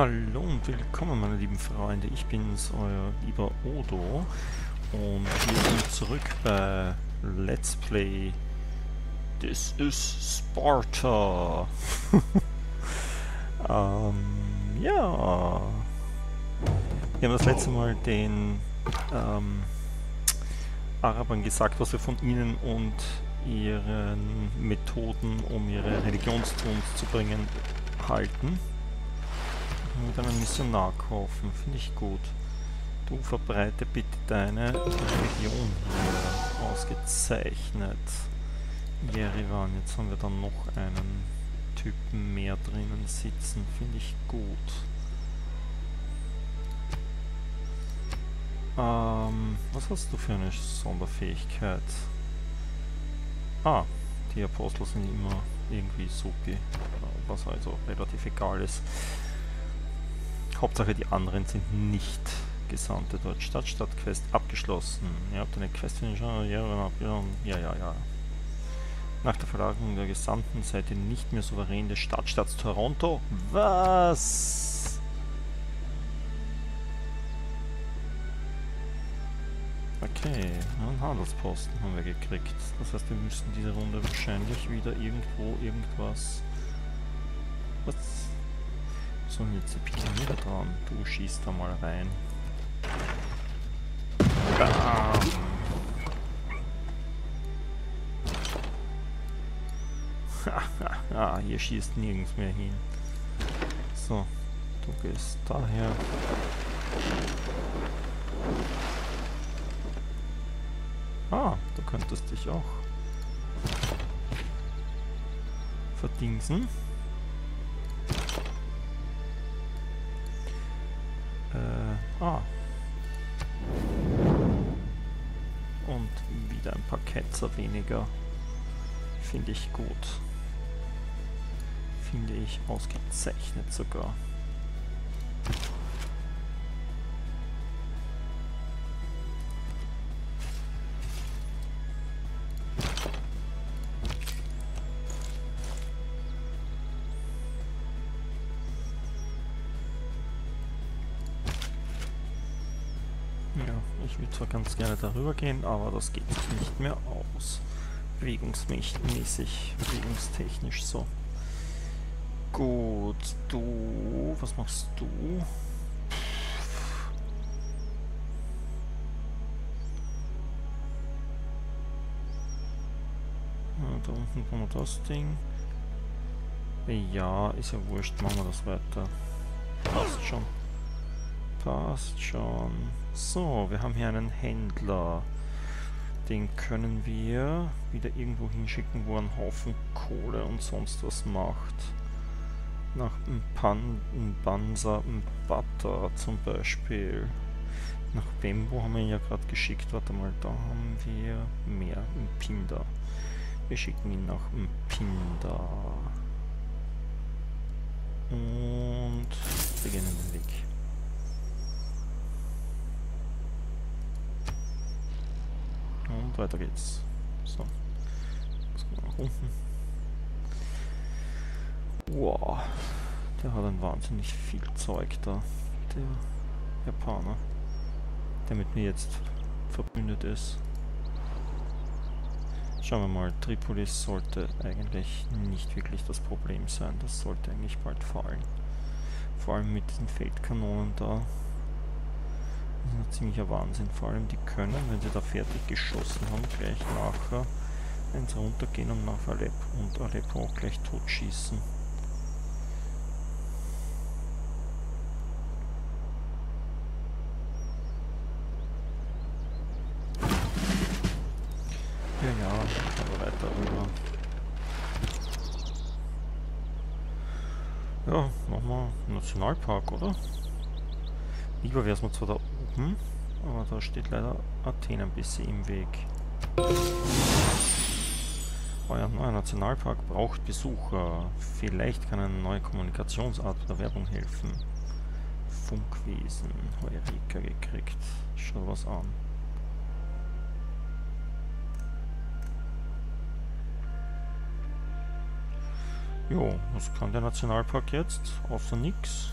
Hallo und willkommen meine lieben Freunde, ich bin's, euer lieber Odo. Und wir sind zurück bei Let's Play This is Sparta. ähm, ja, wir haben das letzte Mal den ähm, Arabern gesagt, was wir von ihnen und ihren Methoden, um ihre Religionstrunz zu bringen, halten mit einem Missionar kaufen. Finde ich gut. Du verbreite bitte deine Religion hier. Ausgezeichnet. Jerewan, jetzt haben wir dann noch einen Typen mehr drinnen sitzen. Finde ich gut. Ähm, was hast du für eine Sonderfähigkeit? Ah, die Apostel sind immer irgendwie supi, was also relativ egal ist. Hauptsache die anderen sind nicht Gesandte dort. Stadt, Stadtquest abgeschlossen. Ihr habt eine Quest für den Genre, ja, ja, ja, ja. Nach der Verlagerung der Gesandten seid ihr nicht mehr souverän des Stadtstaats Toronto. Was? Okay, einen Handelsposten haben wir gekriegt. Das heißt, wir müssen diese Runde wahrscheinlich wieder irgendwo irgendwas... Was? So, jetzt bin ich wieder dran. Du schießt da mal rein. Bam! ah, hier schießt nirgends mehr hin. So, du gehst daher. Ah, du könntest dich auch verdingsen. Ah. Und wieder ein paar Ketzer weniger. Finde ich gut. Finde ich ausgezeichnet sogar. Ganz gerne darüber gehen, aber das geht nicht mehr aus. Bewegungsmäßig, bewegungstechnisch so. Gut, du, was machst du? da unten kommen wir das Ding. Ja, ist ja wurscht, machen wir das weiter. Passt schon. Passt schon. So, wir haben hier einen Händler. Den können wir wieder irgendwo hinschicken, wo einen Haufen Kohle und sonst was macht. Nach Mpan, Mbanza, Mbata zum Beispiel. Nach Bembo haben wir ihn ja gerade geschickt. Warte mal, da haben wir mehr. Mpinda. Wir schicken ihn nach Mpinda. Und beginnen den Weg. Und weiter geht's. So. Gehen wir nach unten. Wow. Der hat ein wahnsinnig viel Zeug da. Der Japaner. Der mit mir jetzt verbündet ist. Schauen wir mal, Tripolis sollte eigentlich nicht wirklich das Problem sein. Das sollte eigentlich bald fallen. Vor allem mit diesen Feldkanonen da. Das ist ein ziemlicher Wahnsinn. Vor allem die können, wenn sie da fertig geschossen haben, gleich nachher eins runtergehen und nach Aleppo und Aleppo gleich totschießen. Ja, ja, aber weiter rüber. Ja, machen Nationalpark, oder? Lieber wäre es mir zwar da oben, aber da steht leider Athen ein bisschen im Weg. Euer neuer Nationalpark braucht Besucher. Vielleicht kann eine neue Kommunikationsart der Werbung helfen. Funkwesen. Heureka gekriegt. Schau was an. Jo, was kann der Nationalpark jetzt? Außer nix.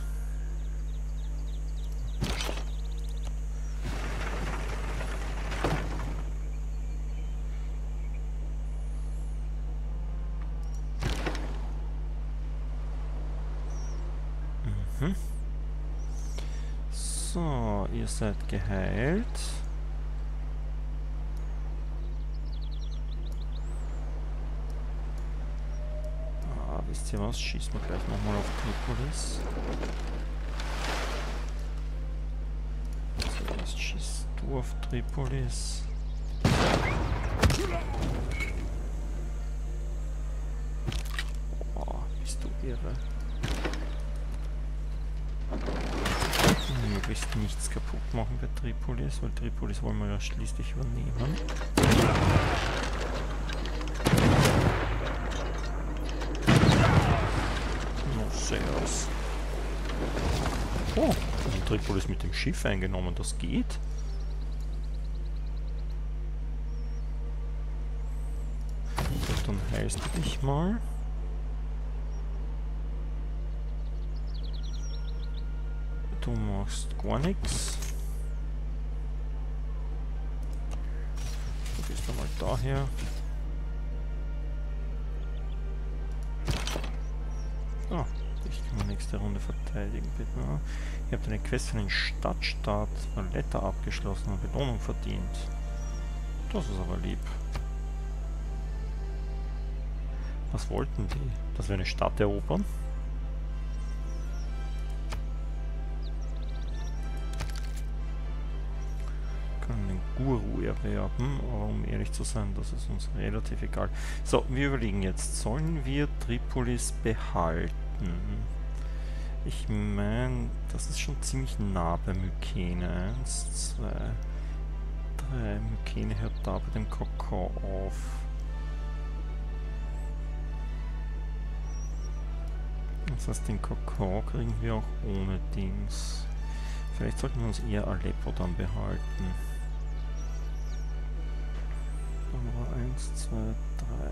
Mhm. So, ihr seid geheilt. Ah, wisst ihr was? Schießen wir gleich nochmal auf Tripolis. So, jetzt schießt du auf Tripolis. Oh, bist du irre. Möglichst nichts kaputt machen bei Tripolis, weil Tripolis wollen wir ja schließlich übernehmen. No, sehr aus. Oh, also Tripolis mit dem Schiff eingenommen, das geht. dann heilst du dich mal. Du machst gar nichts. Du gehst mal daher. Ah, ich kann man nächste Runde verteidigen, bitte. Ihr habt eine Quest für den Stadtstaat Valletta abgeschlossen und Belohnung verdient. Das ist aber lieb. Was wollten die? Dass wir eine Stadt erobern? Guru erwerben, aber um ehrlich zu sein, das ist uns relativ egal. So, wir überlegen jetzt, sollen wir Tripolis behalten? Ich meine, das ist schon ziemlich nah bei Mykene. Eins, zwei, drei. Mykene hört da bei dem Kokon auf. Das heißt, den Kakao kriegen wir auch ohne Dings. Vielleicht sollten wir uns eher Aleppo dann behalten. Dann 1, 2, 3,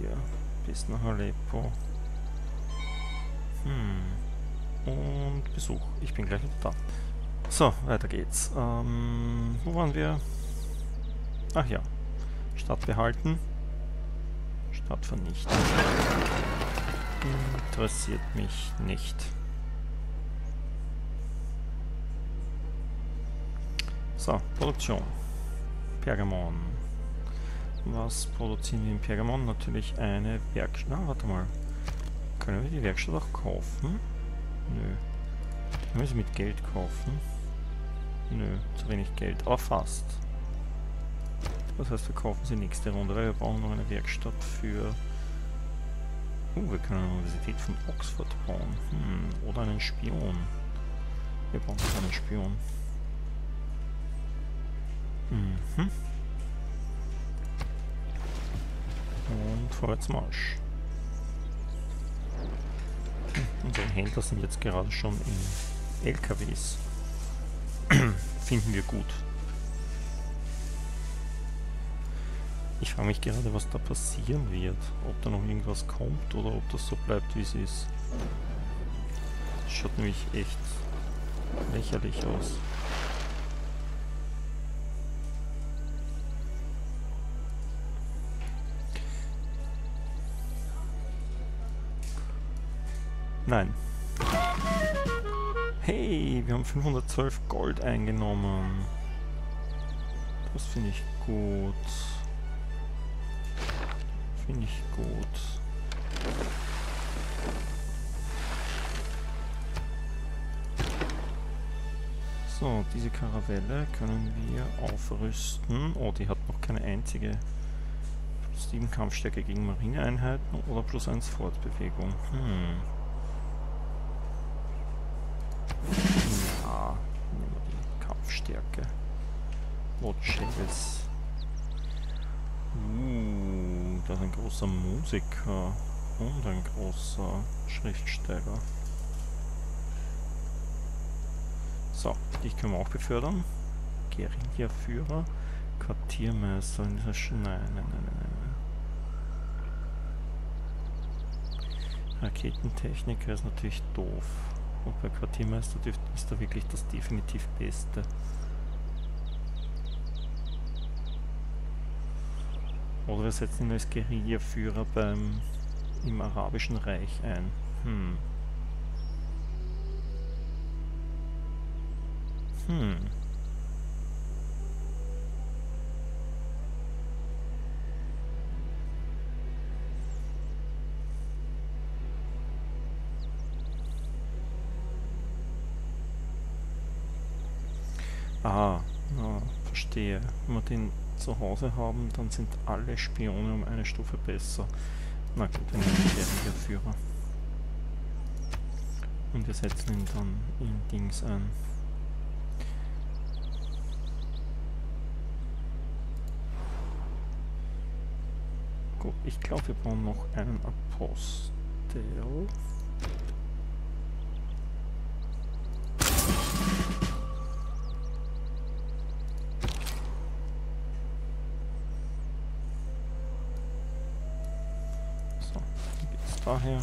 4 bis nach Aleppo. Hm. Und Besuch. Ich bin gleich wieder da. So, weiter geht's. Ähm, wo waren wir? Ach ja. Stadt behalten. Stadt vernichten. Interessiert mich nicht. So, Produktion. Pergamon. Was produzieren wir in Pergamon? Natürlich eine Werkstatt. Na, warte mal. Können wir die Werkstatt auch kaufen? Nö. Können wir sie mit Geld kaufen? Nö, zu wenig Geld. Aber fast. Das heißt, wir kaufen sie nächste Runde, weil wir brauchen noch eine Werkstatt für Uh, wir können eine Universität von Oxford bauen. Hm, oder einen Spion. Wir brauchen einen Spion. Mhm. Und Vorwärtsmarsch. Hm, unsere Händler sind jetzt gerade schon in LKWs. Finden wir gut. Ich frage mich gerade, was da passieren wird. Ob da noch irgendwas kommt oder ob das so bleibt, wie es ist. Das schaut nämlich echt lächerlich aus. Nein. Hey, wir haben 512 Gold eingenommen. Das finde ich gut. Finde ich gut. So, diese Karavelle können wir aufrüsten. Oh, die hat noch keine einzige plus 7 Kampfstärke gegen Marineeinheiten oder plus 1 Fortbewegung. Hm. What Shells. Uh, da ist ein großer Musiker und ein großer Schriftsteller. So, dich können wir auch befördern. Guerilla-Führer, Quartiermeister in dieser Nein, nein, nein, nein, nein. Raketentechniker ist natürlich doof. Wobei Quartiermeister dürfte, ist da wirklich das definitiv Beste. Oder wir setzen ihn als Guerillaführer beim, im Arabischen Reich ein. Hm. Hm. Ah, ja, verstehe. Wenn wir den zu Hause haben, dann sind alle Spione um eine Stufe besser. Na gut, dann nehmen wir den Führer. Und wir setzen ihn dann in Dings ein. Gut, ich glaube, wir brauchen noch einen Apostel. Daher,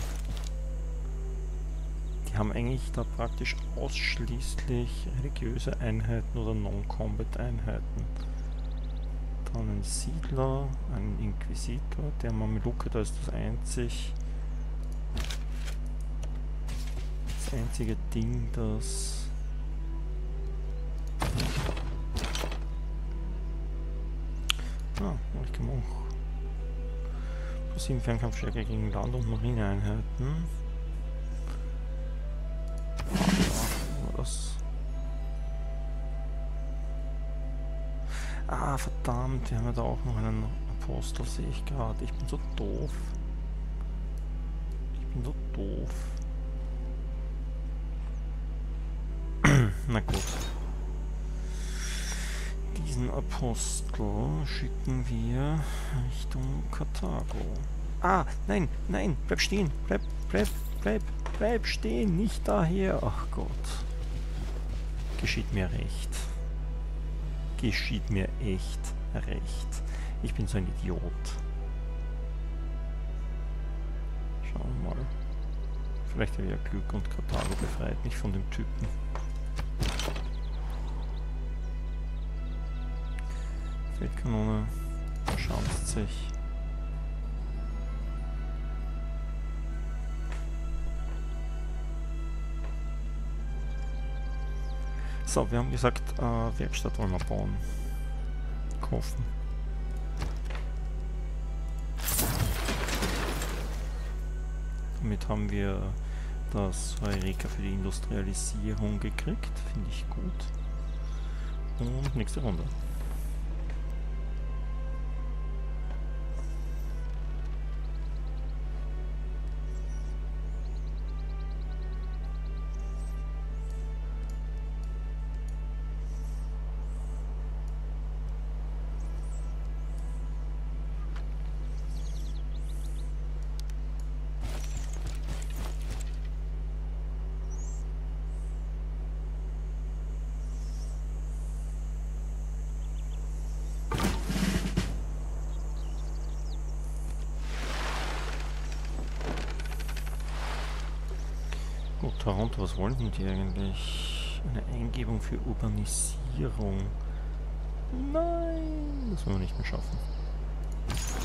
die haben eigentlich da praktisch ausschließlich religiöse Einheiten oder Non-Combat-Einheiten. Dann ein Siedler, ein Inquisitor, der Mameluke, da ist das einzig das einzige Ding, das Ah, ich auch 7 Fernkampfstärke gegen Land- und Marineeinheiten. Das. Ah, verdammt, wir haben ja da auch noch einen Apostel, sehe ich gerade. Ich bin so doof. Ich bin so doof. Na gut. Diesen Apostel schicken wir Richtung Karthago. Ah, nein, nein, bleib stehen, bleib, bleib, bleib, bleib stehen, nicht daher. Ach Gott. Geschieht mir recht. Geschieht mir echt recht. Ich bin so ein Idiot. Schauen wir mal. Vielleicht habe ich ja Glück und Karthago befreit mich von dem Typen. Feldkanone sich. So, wir haben gesagt, äh, Werkstatt wollen wir bauen. Kaufen. Damit haben wir das Heureka für die Industrialisierung gekriegt. Finde ich gut. Und nächste Runde. Was wollen die eigentlich? Eine Eingebung für Urbanisierung. Nein, das wollen wir nicht mehr schaffen.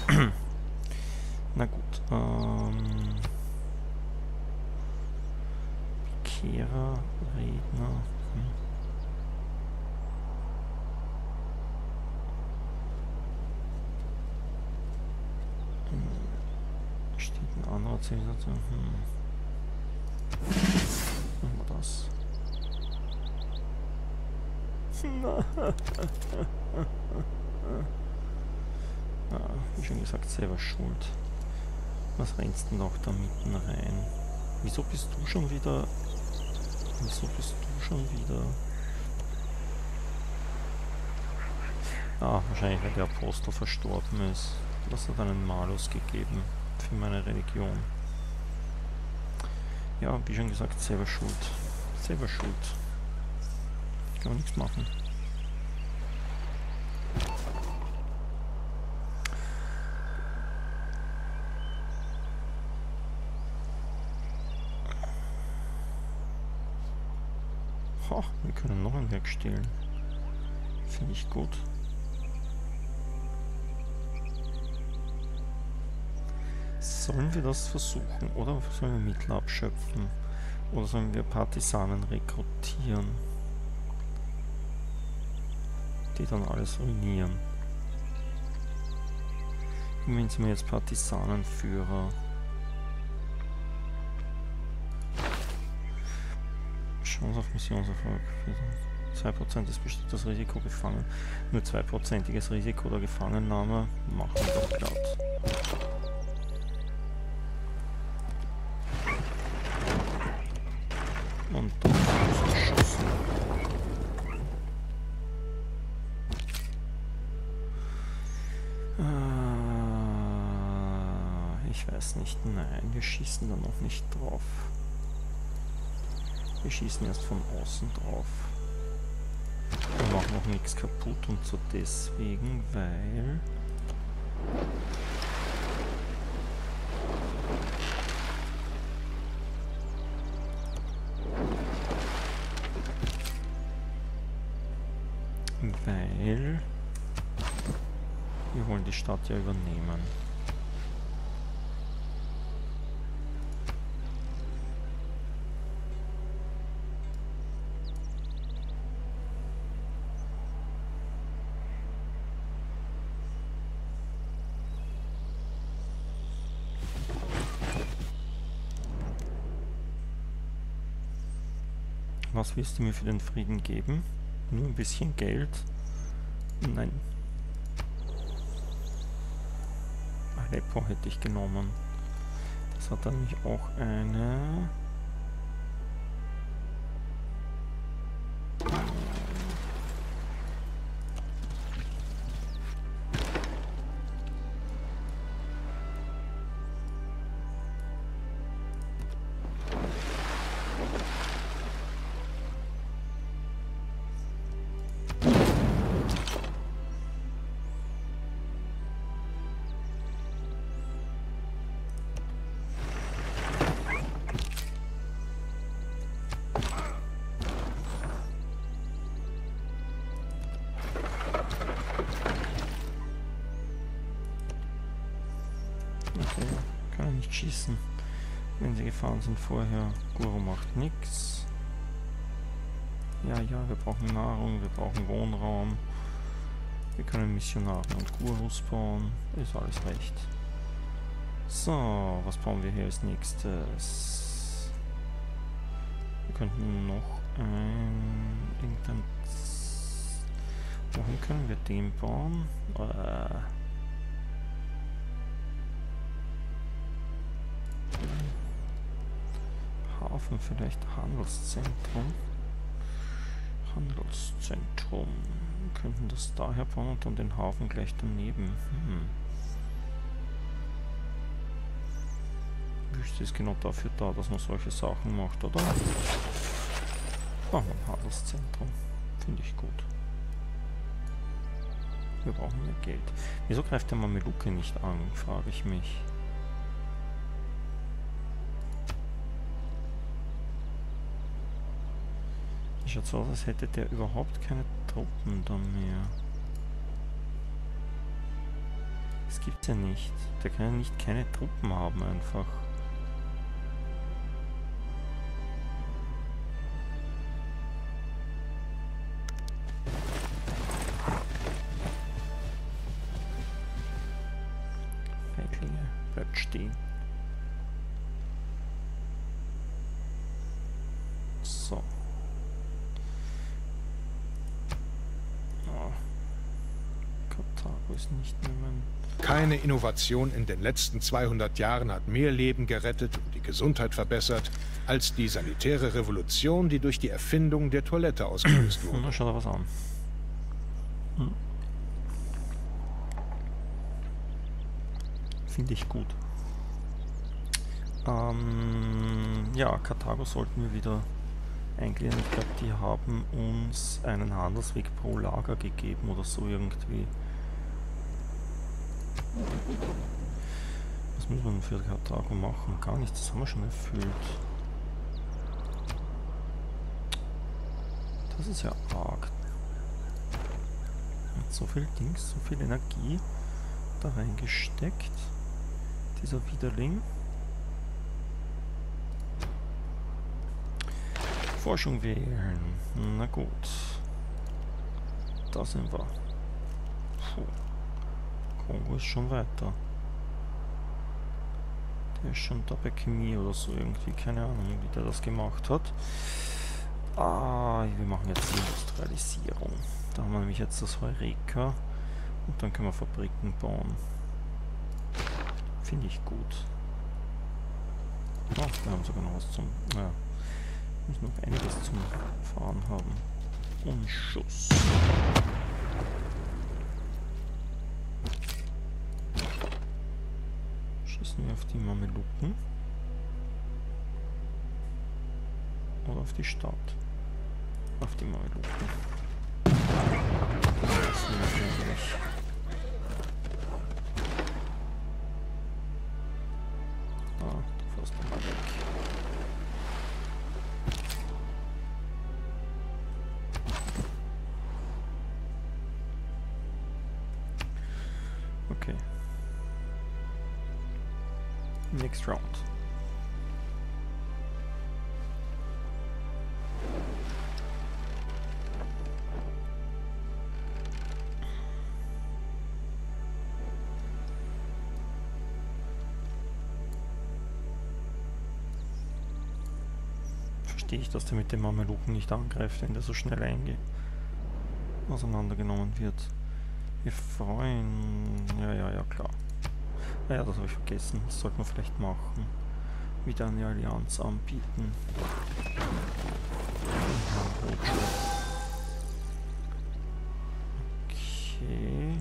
Na gut. Ähm, Kehrer, Redner. Hm. hm. Steht ein anderer Zivilisation. Hm. Machen wir das. ah, wie schon gesagt, selber schuld. Was rennst denn noch da mitten rein? Wieso bist du schon wieder... Wieso bist du schon wieder... Ah, wahrscheinlich weil der Apostel verstorben ist. Was hat einen Malus gegeben für meine Religion? Ja, wie schon gesagt, selber schuld. Selber schuld. Kann man nichts machen. Ha, wir können noch ein Werk stehlen. Finde ich gut. Sollen wir das versuchen oder sollen wir Mittel abschöpfen? Oder sollen wir Partisanen rekrutieren? die dann alles ruinieren. Immerhin sind wir jetzt Partisanenführer. Chance auf Missionserfolg. 2% ist bestimmt das Risiko gefangen. Nur 2%iges Risiko der Gefangennahme machen wir doch glatt. Nicht, nein, wir schießen da noch nicht drauf. Wir schießen erst von außen drauf. Wir machen noch nichts kaputt und so deswegen. Weil... Was willst du mir für den Frieden geben? Nur ein bisschen Geld? Nein. Aleppo hätte ich genommen. Das hat dann nämlich auch eine... schießen. Wenn sie gefahren sind vorher. Guru macht nichts. Ja, ja, wir brauchen Nahrung, wir brauchen Wohnraum. Wir können Missionare und Gurus bauen. Ist alles recht. So, was bauen wir hier als nächstes? Wir könnten noch ein... irgendein... Wohin können wir den bauen? Äh... Hafen vielleicht Handelszentrum. Handelszentrum. Wir könnten das daher bauen und dann den Hafen gleich daneben. Hm. Wüste ist genau dafür da, dass man solche Sachen macht, oder? Machen wir ein Handelszentrum. Finde ich gut. Wir brauchen mehr Geld. Wieso greift der Mameluke nicht an, frage ich mich. Schaut so aus, als hätte der überhaupt keine Truppen da mehr. Das gibt's ja nicht. Der kann ja nicht keine Truppen haben einfach. Feiglinge, bleibt stehen. So. Oh. Ist nicht mehr mein... Keine Innovation in den letzten 200 Jahren hat mehr Leben gerettet und die Gesundheit verbessert, als die sanitäre Revolution, die durch die Erfindung der Toilette ausgelöst wurde. da schaut er was an. Hm. Finde ich gut. Ähm, ja, Karthago sollten wir wieder eingliedern. Ich glaube, die haben uns einen Handelsweg pro Lager gegeben oder so irgendwie. Was müssen wir denn für Karthago machen? Gar nichts, das haben wir schon erfüllt. Das ist ja arg. Hat so viel Dings, so viel Energie da reingesteckt. Dieser Widerling. Forschung wählen. Na gut. Da sind wir. Puh. Kongo ist schon weiter. Der ist schon da bei Chemie oder so irgendwie. Keine Ahnung, wie der das gemacht hat. Ah, wir machen jetzt die Industrialisierung. Da haben wir nämlich jetzt das Heureka. Und dann können wir Fabriken bauen. Finde ich gut. Ach, wir haben sogar noch was zum... Ja, müssen noch einiges zum Fahren haben. Und Schuss. Schießen wir auf die Mameluken. Oder auf die Stadt. Auf die Mameluken. Verstehe ich, dass der mit dem Mameluken nicht angreift, wenn der so schnell einge auseinandergenommen wird. Wir freuen... Ja, ja, ja, klar. Ah ja, das habe ich vergessen. Das sollte man vielleicht machen. Wieder eine Allianz anbieten. Okay.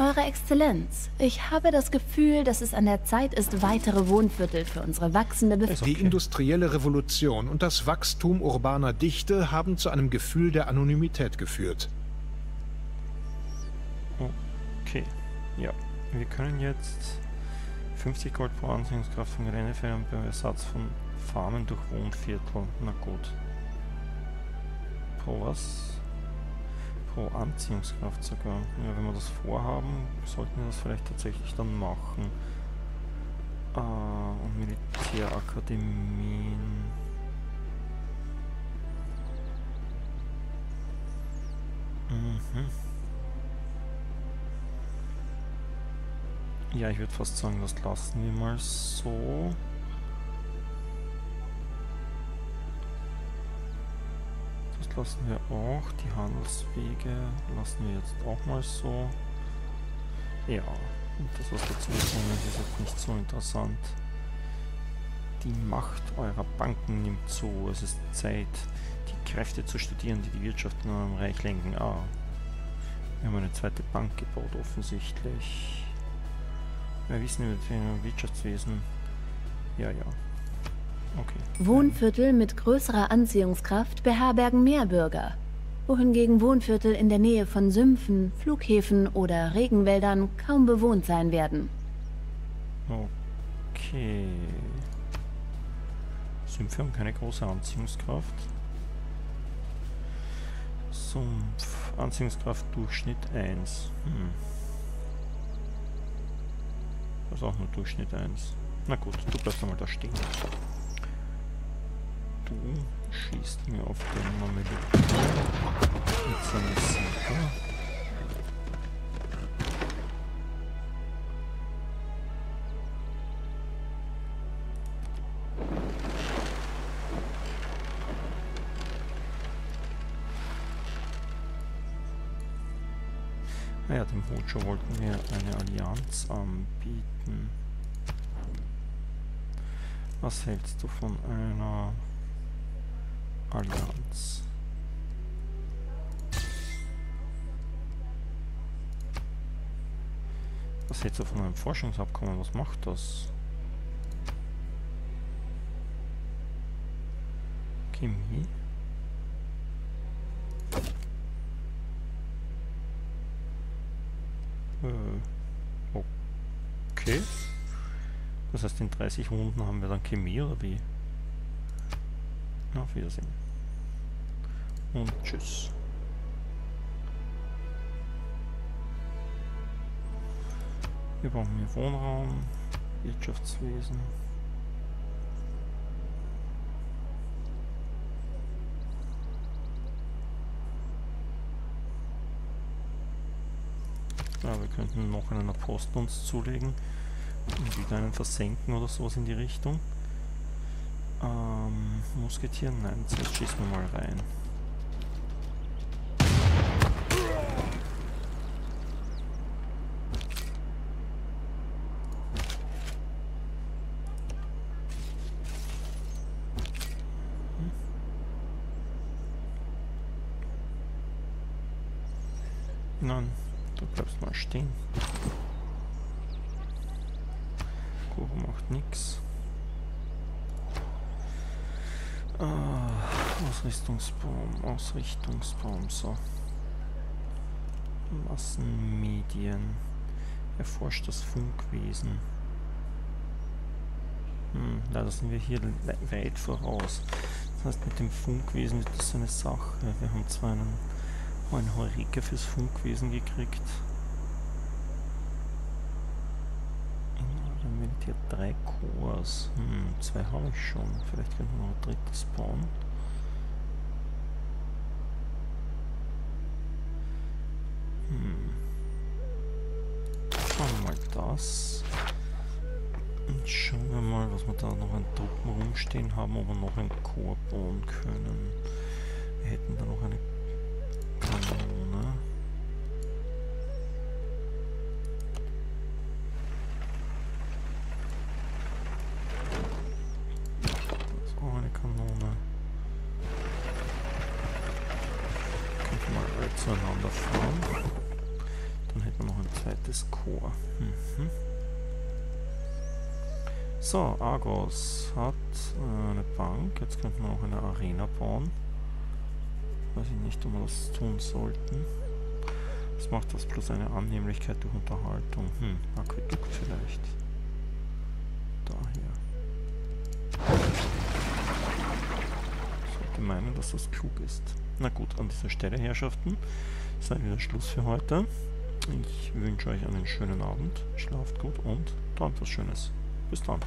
Eure Exzellenz, ich habe das Gefühl, dass es an der Zeit ist, weitere Wohnviertel für unsere wachsende Bevölkerung... Die industrielle Revolution und das Wachstum urbaner Dichte haben zu einem Gefühl der Anonymität geführt. Okay, ja. Wir können jetzt 50 Gold pro Anziehungskraft von Geländefeldern beim Ersatz von Farmen durch Wohnviertel. Na gut. Pro was? Pro Anziehungskraft sogar. Ja, wenn wir das vorhaben, sollten wir das vielleicht tatsächlich dann machen. Äh, und Militärakademien. Mhm. Ja, ich würde fast sagen, das lassen wir mal so. Lassen wir auch. Die Handelswege lassen wir jetzt auch mal so. Ja, und das, was dazu gekommen ist, ist jetzt nicht so interessant. Die Macht eurer Banken nimmt zu. Es ist Zeit, die Kräfte zu studieren, die die Wirtschaft in eurem Reich lenken. Ah, wir haben eine zweite Bank gebaut, offensichtlich. Wir wissen über das Wirtschaftswesen. Ja, ja. Okay. Wohnviertel mit größerer Anziehungskraft beherbergen mehr Bürger, wohingegen Wohnviertel in der Nähe von Sümpfen, Flughäfen oder Regenwäldern kaum bewohnt sein werden. Okay. Sümpfe haben keine große Anziehungskraft. Sumpf, Anziehungskraft Durchschnitt 1. Hm. Das ist auch nur Durchschnitt 1. Na gut, du bleibst einmal da stehen du schießt mir auf den Mameluken mit seinem Sieger. Naja, dem Hojo wollten wir eine Allianz anbieten. Was hältst du von einer Allianz. Was jetzt auf einem Forschungsabkommen? Was macht das? Chemie? Äh, okay. Das heißt, in 30 Runden haben wir dann Chemie oder wie? Auf Wiedersehen. Und tschüss. Wir brauchen hier Wohnraum. Wirtschaftswesen. Ja, wir könnten noch einen Apostel uns zulegen und wieder einen versenken oder sowas in die Richtung. Ähm, Musketier? Nein, zuerst schießen wir mal rein. Nein, du bleibst mal stehen. Guru macht nichts. Ah, Ausrüstungsbaum, Ausrichtungsbaum, so. Massenmedien. Erforscht das Funkwesen. Hm, leider sind wir hier weit voraus. Das heißt, mit dem Funkwesen ist das eine Sache. Wir haben zwar einen ein Heureka fürs Funkwesen gekriegt. Dann will hier drei Cores. Hm, zwei habe ich schon. Vielleicht können wir noch ein drittes bauen. Hm. Schauen wir mal das. Und schauen wir mal, was wir da noch an Truppen rumstehen haben, ob wir noch ein Core bauen können. Wir hätten da noch eine Kanone. Zueinander fahren. Dann hätten wir noch ein zweites Chor. Mhm. So, Argos hat äh, eine Bank. Jetzt könnten wir noch eine Arena bauen. Weiß ich nicht, ob wir das tun sollten. Was macht das plus eine Annehmlichkeit durch Unterhaltung? Hm, Aquädukt vielleicht. Daher. Ich sollte meinen, dass das klug ist. Na gut, an dieser Stelle, Herrschaften, sei wieder Schluss für heute. Ich wünsche euch einen schönen Abend, schlaft gut und träumt was Schönes. Bis dann.